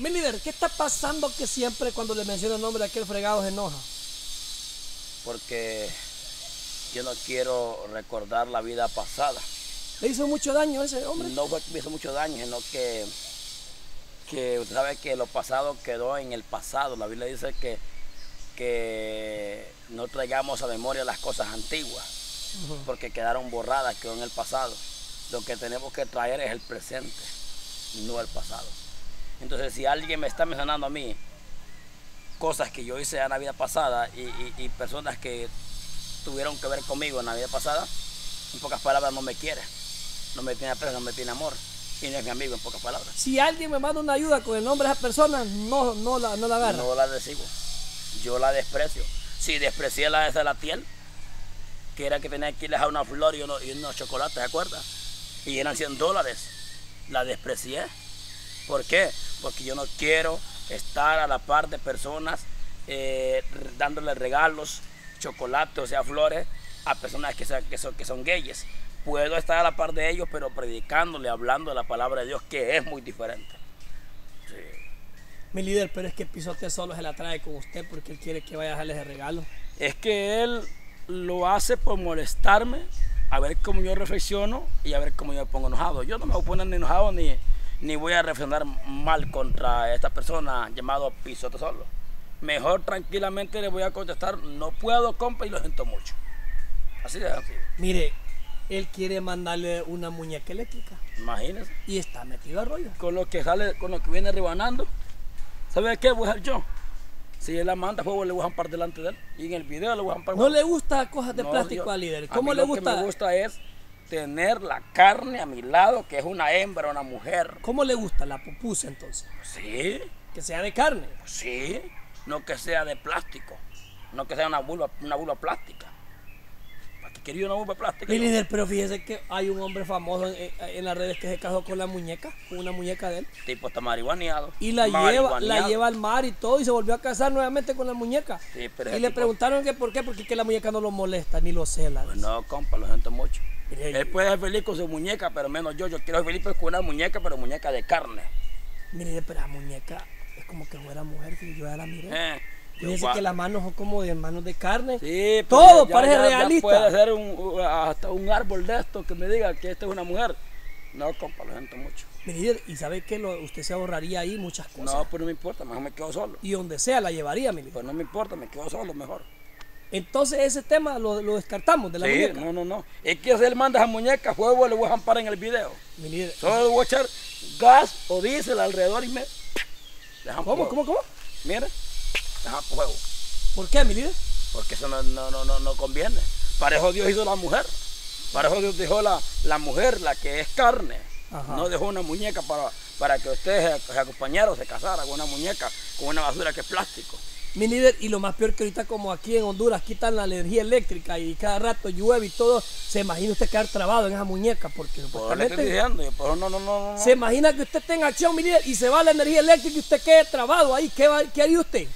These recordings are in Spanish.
Mi líder, ¿qué está pasando que siempre cuando le menciona el nombre de aquel fregado se enoja? Porque yo no quiero recordar la vida pasada. ¿Le hizo mucho daño a ese hombre? No fue que me hizo mucho daño, sino que, que usted sabe que lo pasado quedó en el pasado. La Biblia dice que, que no traigamos a memoria las cosas antiguas, porque quedaron borradas, quedó en el pasado. Lo que tenemos que traer es el presente, no el pasado. Entonces, si alguien me está mencionando a mí cosas que yo hice en la vida pasada y, y- y personas que tuvieron que ver conmigo en la vida pasada, en pocas palabras no me quiere, no me tiene aprecio, no me tiene amor y no es mi amigo en pocas palabras. Si alguien me manda una ayuda con el nombre de esa persona, no, no, la, no la agarra. No la recibo, yo la desprecio. Si desprecié la de Salatiel, que era que tenía que irles a una flor y, uno- y unos chocolates, ¿se acuerda? Y eran 100 dólares, la desprecié. ¿Por qué? Porque yo no quiero estar a la par de personas eh, dándole regalos, chocolates, o sea, flores, a personas que, son, que son gayes. Puedo estar a la par de ellos, pero predicándole, hablando de la palabra de Dios, que es muy diferente. Sí. Mi líder, pero es que Pisote solo se la trae con usted porque él quiere que vaya a dejarle ese regalo. Es que él lo hace por molestarme, a ver cómo yo reflexiono y a ver cómo yo me pongo enojado. Yo no me voy a poner ni enojado ni, ni voy a reflexionar mal contra esta persona llamado Pisote Solo. Mejor tranquilamente le voy a contestar, no puedo, compa, y lo siento mucho. Así de así. Mire, él quiere mandarle una muñeca eléctrica Imagínense. y está metido a rollo. Con lo que sale, con lo que viene ribanando. ¿Sabe qué voy a hacer yo? Si él la manda, pues le voy a jampar delante de él. Y en el video le voy a jampar. No le gusta cosas de No, plástico yo- al líder. a ¿Cómo mí le lo gusta? que me gusta es tener la carne a mi lado, que es una hembra, una mujer. ¿Cómo le gusta la pupusa entonces? Sí, Que sea de carne. sí. No que sea de plástico. No que sea una vulva, una vulva plástica. ¿Para qué quería una vulva plástica? Mi líder, pero fíjese que hay un hombre famoso en, en las redes que se casó con la muñeca, con una muñeca de él. Tipo está marihuaneado. Y la lleva, la lleva al mar y todo y se volvió a casar nuevamente con la muñeca. Sí, pero y le tipo- preguntaron que por qué, porque que la muñeca no lo molesta ni lo cela. Pues no, compa, lo siento mucho. Él puede ser feliz con su muñeca, pero menos yo. Yo quiero ser feliz con una muñeca, pero muñeca de carne. Mire, pero la muñeca es como que fuera mujer, que yo ya la miré. Eh, Fíjese que las manos son como de manos de carne. Sí, Todo ya- parece ya- ya realista. puede ser un, hasta un árbol de esto que me diga que esta es una mujer. No, compa, lo siento mucho. Mire, líder, y sabe que lo- usted se ahorraría ahí muchas cosas. No, pues no me importa, mejor me quedo solo. Y donde sea la llevaría, mi líder. Pues no me importa, me quedo solo mejor. Entonces ese tema lo, lo descartamos de la Sí, muñeca. no, no, no. Es que si él manda esa muñeca, fuego le voy a jampar en el video. Mi líder, Solo le voy a echar gas o diésel alrededor y me. Dejan ¿Cómo, fuego. cómo, cómo? Mire, dejan fuego. ¿Por qué, mi líder? Porque eso no, no, no, no, no conviene. Para eso Dios hizo la mujer. Para eso Dios dejó la, la mujer, la que es carne. Ajá. No dejó una muñeca para, para que usted se, se acompañara o se casara con una muñeca, con una basura que es plástico. Mi líder, y lo más peor que ahorita como aquí en Honduras quitan la energía eléctrica y cada rato llueve y todo, se imagina usted quedar trabado en esa muñeca porque Por le estoy diciendo, y por eso no, no, no, no. se imagina que usted en acción, mi líder, y se va la energía eléctrica y usted quede trabado ahí. ¿Qué, va- qué haría usted?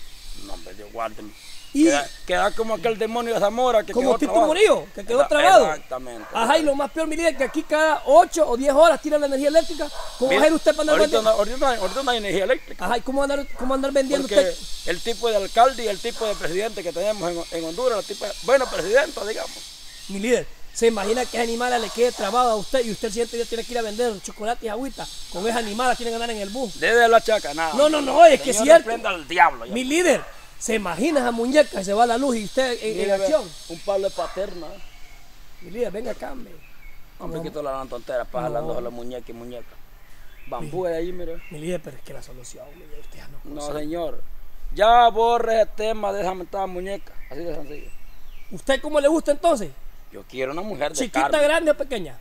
No, hombre, Dios guárdeme. Y- Queda, queda como aquel demonio de Zamora que Como quedó trabado. Murillo, que quedó trabado. Exactamente. Ajá, y lo más peor, mi líder, que aquí cada 8 o 10 horas tira la energía eléctrica. ¿Cómo va a ser usted para andar ahorita, vendiendo? no, ahorita, no- ahorita no hay energía eléctrica. Ajá, ¿y cómo andar, cómo andar vendiendo Porque usted? el tipo de alcalde y el tipo de presidente que tenemos en, en Honduras, el tipo de- bueno, presidente, digamos. Mi líder, se imagina que esa animala le quede trabado a usted y usted el siguiente día tiene que ir a vender chocolate y agüita. Con esa animala tiene que andar en el bus. Debe la chaca, nada. No, no, no, es que es cierto. al diablo. ya. Mi líder, se imagina esa muñeca y se va la luz y usted en, Mire, acción. Un palo de paterna. Mi líder, venga acá, hombre. Hombre, No. quito la tontera para No. de la muñeca y muñeca. Bambú ahí, mire. Mi líder, pero es que la solución, mi líder, usted ya no No, señor. Ya borre el tema de esa mentada muñeca. Así de sencillo. ¿Usted cómo le gusta entonces? Yo quiero una mujer de ¿Chiquita, carne. grande o pequeña?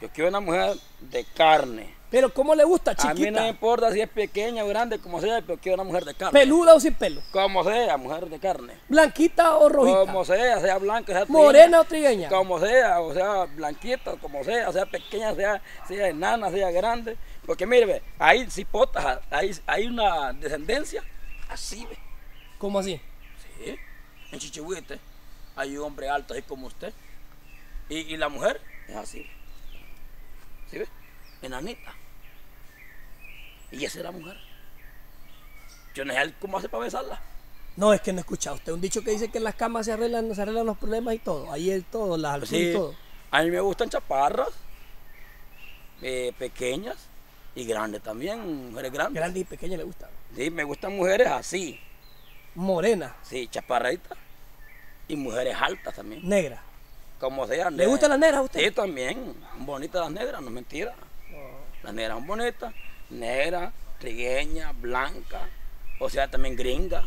Yo quiero una mujer de carne. Pero ¿cómo le gusta? A mí no me Chiquita, importa si es pequeña o grande, como sea, pero quiero una mujer de carne. peluda o sin pelo, Como sea, mujer de carne. blanquita o rojita, Como sea, sea blanca, sea morena o trigueña, trigueña. Como sea, o sea, blanquita, como sea, sea pequeña, sea, sea enana, sea grande. Porque mire, ve, hay cipotas, hay, hay una descendencia así, ve. ¿Cómo así? Sí, en Chichihuite hay un hombre alto así como usted. Y, y la mujer es así. ¿Sí ve? Enanita. Y esa es la mujer. Yo no sé cómo hace para besarla. No, es que no escucha usted un dicho que dice que en las camas se arreglan, se arreglan los problemas y todo. Ahí es todo, las alturas y Sí, todo. a mí me gustan chaparras, eh, pequeñas y grandes también, mujeres grandes. Grande y pequeña le gusta. Sí, me gustan mujeres así, Morena, sí, chaparritas y mujeres altas también, negra. como sean. ¿Le gustan las negras a usted? Sí, también, bonitas las negras, no es mentira. Las negras son bonitas, negras, trigueñas, blancas, o sea, también gringa,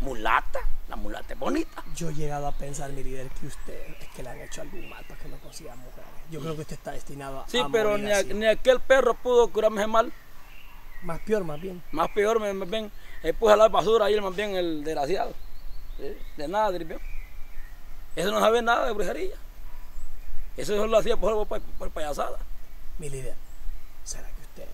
mulata, la mulata es bonita. Yo he llegado a pensar, mi líder, que usted es que le han hecho algún mal para que no consiga mujeres. Yo creo que usted está destinado a, Sí, a pero morir ni, a- ni aquel perro pudo curarme ese mal. Más peor, más bien. Más peor, más bien, él puso a la basura ahí, más bien el desgraciado. Sí, De nada, sirvió. Eso no sabe nada de brujería. Eso solo lo hacía por, por, por payasada. Mi líder, ¿será que usted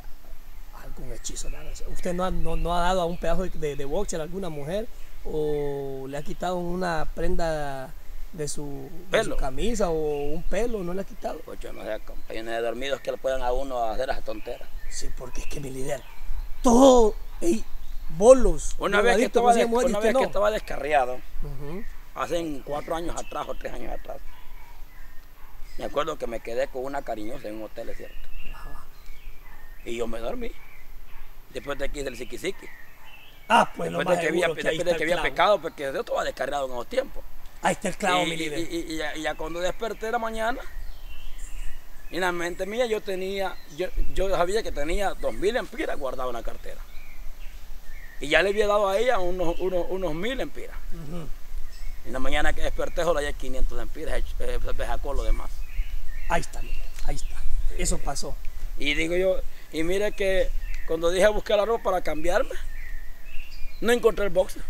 algún hechizo? ¿Usted no ha, no, no ha dado a un pedazo de, de, de boxer a alguna mujer? ¿O le ha quitado una prenda de su, de camisa o un pelo? ¿No le ha quitado? Pues yo no sé, compañeros de dormidos que le puedan a uno hacer esas tonteras. Sí, porque es que mi líder, todo, ey, bolos, Una vez que estaba, una que estaba descarriado, hace cuatro años atrás o tres años atrás, me acuerdo que me quedé con una cariñosa en un hotel, es cierto. Y yo me dormí. Después de que hice el psiquisiqui. Ah, pues lo Después más de que había, que después de que había pecado, porque yo estaba descarriado en esos tiempos. Ahí está el clavo, y, mi líder. y- y ya, y ya cuando desperté de la mañana, en la mente mía yo tenía, yo, yo sabía que tenía 2.000 empiras guardados en la cartera. Y ya le había dado a ella unos, unos, unos 1.000 empiras. Ujú. En la mañana que desperté solo había 500 empiras, eh, se sacó lo demás. Ahí está, ahí está. Eso pasó. Y digo yo, y mire que cuando dije a buscar la ropa para cambiarme, no encontré el boxer,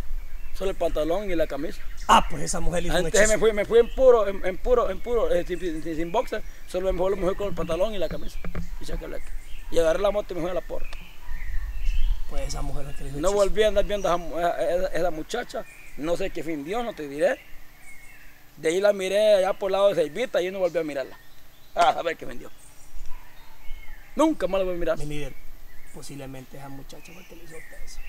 solo el pantalón y la camisa. Ah, pues esa mujer hizo un me fui, me fui en puro, en, en puro, en puro, eh, sin, sin- sin boxer, solo me fui, me fui con el pantalón y la camisa. Y, chacaleque. y agarré la moto y me fui a la porra. Pues esa mujer es la que le hizo No volví a andar viendo a esa, muchacha, no sé qué fin dio, no te diré. De ahí la miré allá por el lado de Seivita y no volví a mirarla. Ah, a ver qué vendió. Nunca más la voy a mirar. Mi líder, posiblemente esa muchacha fue que le hizo eso.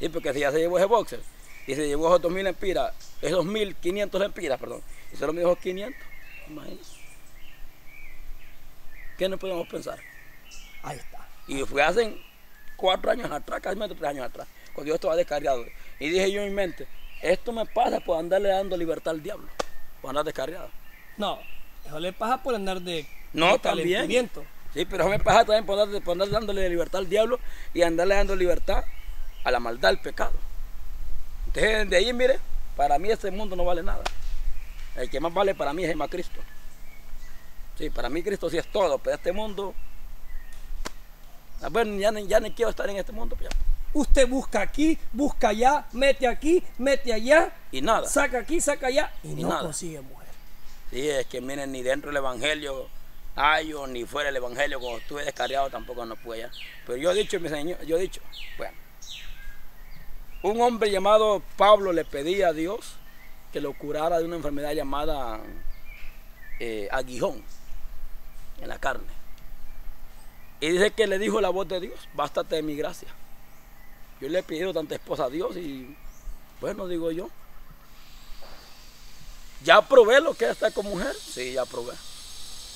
Y porque si ya se llevó ese boxer y se llevó esos 2000 empiras, esos 1500 empiras, perdón, y solo me dijo 500, imagínate. ¿Qué no podemos pensar? Ahí está. Y fue hace cuatro años atrás, casi tres años atrás, cuando yo estaba descarriado. Y dije yo en mi mente, esto me pasa por andarle dando libertad al diablo, por andar descarriado. No, eso le pasa por andar de, No, de también. Sí, pero me pasa también por andar, por andar dándole libertad al diablo y andarle dando libertad a la maldad, al pecado. Entonces, de ahí, mire, para mí este mundo no vale nada. El que más vale para mí es el más Cristo. Sí, para mí Cristo sí es todo, pero este mundo. ah, Bueno, ya, ni- ya ni quiero estar en este mundo. pues ya. Usted busca aquí, busca allá, mete aquí, mete allá, Y nada. saca aquí, saca allá y, Y no nada. consigue mujer. Sí, es que miren, ni dentro del Evangelio hay o ni fuera del Evangelio, cuando estuve descarriado tampoco no pude ya. Pero yo he dicho, mi Señor, yo he dicho, bueno, un hombre llamado Pablo le pedía a Dios que lo curara de una enfermedad llamada eh, aguijón en la carne. Y dice que le dijo la voz de Dios, bástate de mi gracia. Yo le he pedido tanta esposa a Dios y bueno, digo yo, ¿Ya probé lo que es estar con mujer? Sí, ya probé.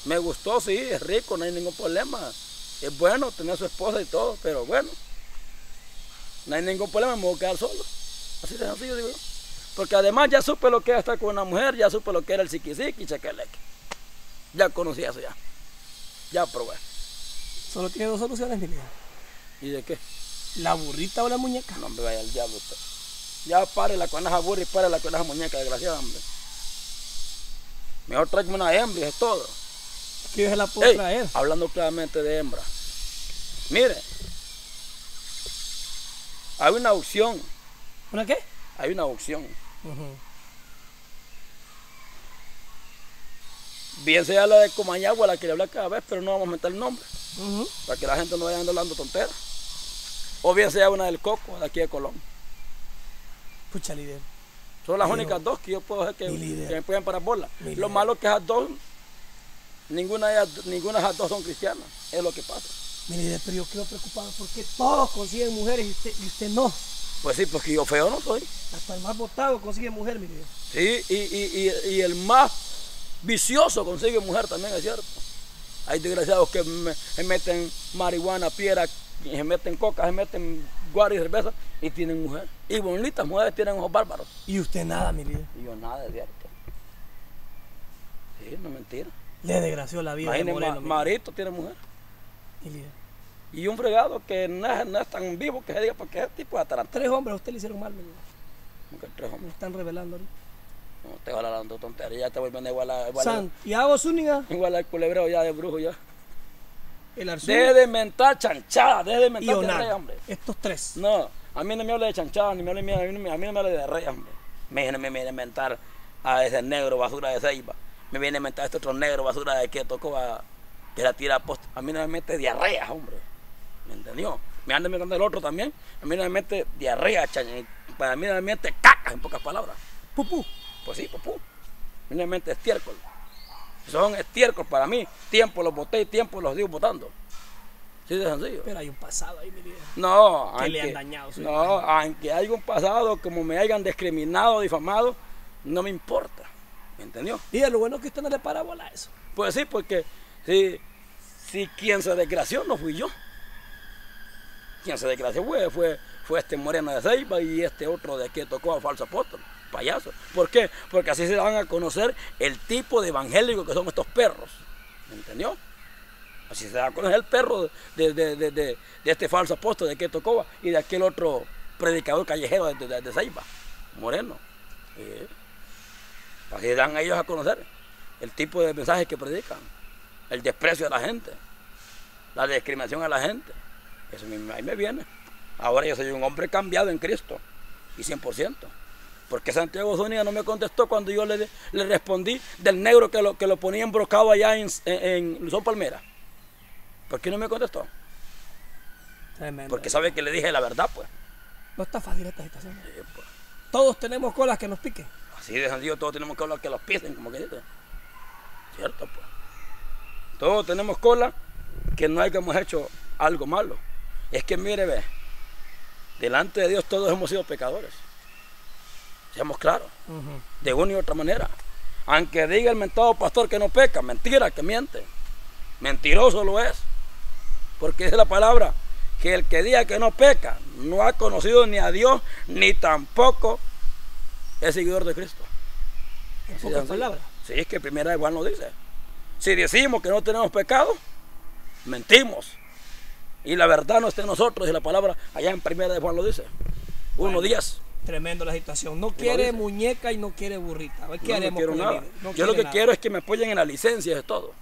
Me gustó, sí, es rico, no hay ningún problema. Es bueno tener su esposa y todo, pero bueno. No hay ningún problema, me voy a quedar solo. Así de sencillo, digo yo. Porque además ya supe lo que era estar con una mujer, ya supe lo que era el psiquisiqui y chequeleque. Ya conocí eso ya. Ya probé. Solo tiene dos soluciones, mi líder. ¿Y de qué? La burrita o la muñeca. No me vaya al diablo usted. Ya pare la con esa burra y pare la con esa muñeca, desgraciada, hombre. Mejor tráeme una hembra y es todo. Que yo se la puedo Ey, traer. hablando claramente de hembra. Mire, hay una opción, ¿Una qué? hay una opción. Bien sea la de Comayagua, la que le habla cada vez, pero no vamos a meter el nombre, para que la gente no vaya andando hablando tonteras. O bien sea una del Coco, de aquí de Colón. Pucha, líder. Son las Pero, únicas dos que yo puedo hacer que, me pueden parar bola. Lo malo es que esas dos, ninguna de, ellas, ninguna de esas dos son cristianas. Es lo que pasa. Mi líder, pero yo quedo preocupado porque todos consiguen mujeres y usted, y usted no. Pues sí, porque yo feo no soy. Hasta el más votado consigue mujer, mi vida. Sí, y, y, y, y el más vicioso consigue mujer también, es cierto. Hay desgraciados que me- se meten marihuana, piedra, se meten coca, se meten guaro y cerveza y tienen mujer. Y bonitas mujeres tienen ojos bárbaros. Y usted nada, mi vida. Y yo nada, es cierto. Sí, no es mentira. Le desgració la vida de Imagínate, Moreno. Ma- mi Marito tiene mujer. vida. Y un fregado que no es, no es tan vivo que se diga porque es tipo de atarantado. Tres hombres a usted le hicieron mal, mi vida. Como que tres Me hombres. están revelando ahorita. No te voy hablando tonterías, ya te poner igual a, igual, Santiago Zúñiga, igual al culebreo ya de brujo ya. el Deje de mentar chanchada, deje de y mentar de rey, hombre. Estos tres. No, a mí no me habla de chanchada, ni me habla, a, mí, no me- a mí no me habla de rey, hombre. Me viene, me a inventar a ese negro basura de Ceiba. Me viene a a este otro negro basura de que tocó a, que la tira a post. A mí no me mete diarrea, hombre. ¿Me entendió? Me anda metiendo el otro también. A mí no me mete diarrea, chaña. Para mí no me mete caca, en pocas palabras. Pupú. Pues sí, popú. A mí no me mete estiércol. Son estiércol para mí. Tiempo los boté y tiempo los digo botando. Sí, de sencillo. Pero hay un pasado ahí, mi vida. No, Que le aunque- han dañado No, aunque haya un pasado, como me hayan discriminado, difamado, no me importa. ¿Me entendió? Y lo bueno es que usted no le para bola a eso. Pues sí, porque si, si quien se desgració no fui yo. Quien se desgració fue, fue, fue este Moreno de Ceiba y este otro de que tocó a falso apóstol, payaso. ¿Por qué? Porque así se van a conocer el tipo de evangélico que son estos perros. ¿Me entendió? Así se va a conocer el perro de, de, de, de- de este falso apóstol de que tocó y de aquel otro predicador callejero de, de, de Ceiba, Moreno. Sí. Así dan a ellos a conocer el tipo de mensajes que predican, el desprecio a la gente, la discriminación a la gente. Eso ahí me viene. Ahora yo soy un hombre cambiado en Cristo, y 100%. Porque Santiago Zúñiga no me contestó cuando yo le, le respondí del negro que lo, que lo ponía embrocado allá en, en, en Luzón Palmera. ¿Por qué no me contestó? Tremendo. Porque sabe que le dije la verdad, pues. No está fácil esta situación. Sí, pues. Todos tenemos colas que nos piquen. Así de sencillo, todos tenemos hablar que los pisen, como que dice. ¿Cierto? Pues. Todos tenemos cola que no hayamos hecho algo malo. Es que mire, ve, delante de Dios todos hemos sido pecadores. Seamos claros, de una y otra manera. Aunque diga el mentado pastor que no peca, mentira, que miente. Mentiroso lo es. Porque dice la palabra que el que diga que no peca no ha conocido ni a Dios ni tampoco es seguidor de Cristo. En pocas sencillo. palabras. Sí, es que primera de Juan lo dice. Si decimos que no tenemos pecado, mentimos. Y la verdad no está en nosotros. Y la palabra allá en primera de Juan lo dice. Uno días. Tremendo la situación. No quiere muñeca y no quiere burrita. A ver qué No, no haremos quiero con nada. No Yo lo que nada. quiero es que me apoyen en la licencia, es todo.